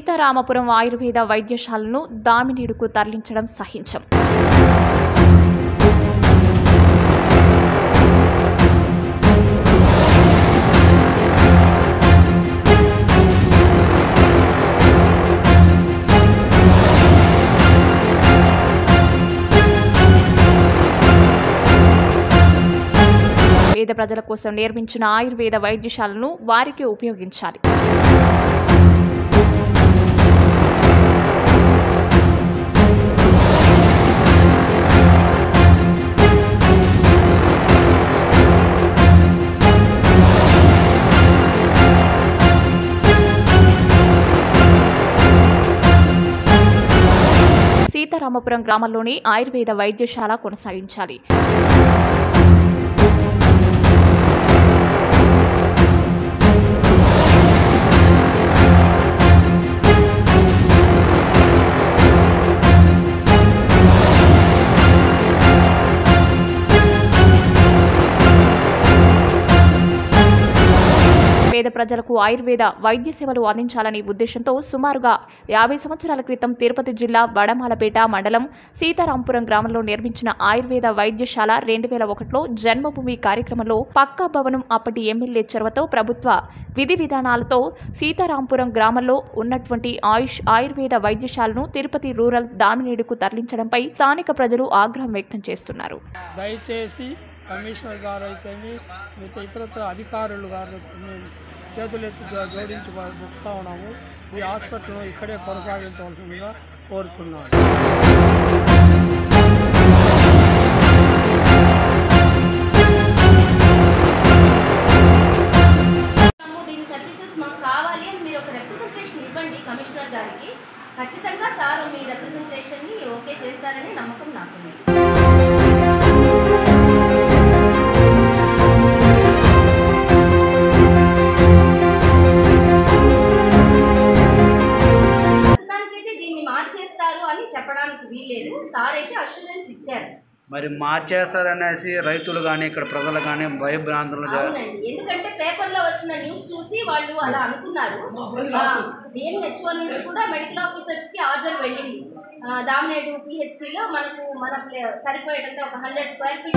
సీతారామపురం ఆయుర్వేద వైద్యశాలను దామినీడుకు తరలించడం సహించం. పేద ప్రజల కోసం నిర్మించిన ఆయుర్వేద వైద్యశాలను వారికి ఉపయోగించాలి. సీతారామపురం గ్రామంలోని ఆయుర్వేద వైద్యశాల కొనసాగించాలి. పేద ప్రజలకు ఆయుర్వేద వైద్య సేవలు అందించాలనే ఉద్దేశంతో సుమారుగా యాభై సంవత్సరాల క్రితం తిరుపతి జిల్లా వడమాలపేట మండలం సీతారాంపురం గ్రామంలో నిర్మించిన ఆయుర్వేద వైద్యశాల రెండు వేల ఒకటిలో జన్మభూమి కార్యక్రమంలో పక్కా భవనం అప్పటి ఎమ్మెల్యే చొరవతో ప్రభుత్వ విధి విధానాలతో సీతారాంపురం గ్రామంలో ఉన్నటువంటి ఆయుష్ ఆయుర్వేద వైద్యశాలను తిరుపతి రూరల్ దామినేడుకు తరలించడంపై స్థానిక ప్రజలు ఆగ్రహం వ్యక్తం చేస్తున్నారు. దయచేసి కమిషనర్ గారు అయితేమి మిగతా ఇతరత్ర అధికారులు గారు చేతులెత్తి జో- జోడించి మొక్కుతా ఉన్నాము. ఈ హాస్పిటల్ను ఇక్కడే కొనసాగించవలసిందిగా కోరుతున్నాను కమిషనర్ గారికి. ఖచ్చితంగా సార్ మీ రిప్రజెంటేషన్ని ఓకే చేస్తారని నమ్మకం నాకుంది. చెప్పడానికి వీల్లేదు. సార్ అయితే అష్యూరెన్స్ ఇచ్చారు. మరి మార్చేస్తారనేసి రైతులు కానీ ఇక్కడ ప్రజలు కానీ భయభ్రాంతులు అవునండి. ఎందుకంటే పేపర్లో వచ్చిన న్యూస్ చూసి వాళ్ళు అలా అనుకున్నారు. డిఎంహెచ్ఓ నుంచి కూడా మెడికల్ ఆఫీసర్స్కి ఆర్డర్ వెళ్ళింది. ఆ, దామినేడు పిహెచ్సిలో మనకు మన ప్లే- సరిపోయేటంత ఒక హండ్రెడ్ స్క్వేర్ ఫీట్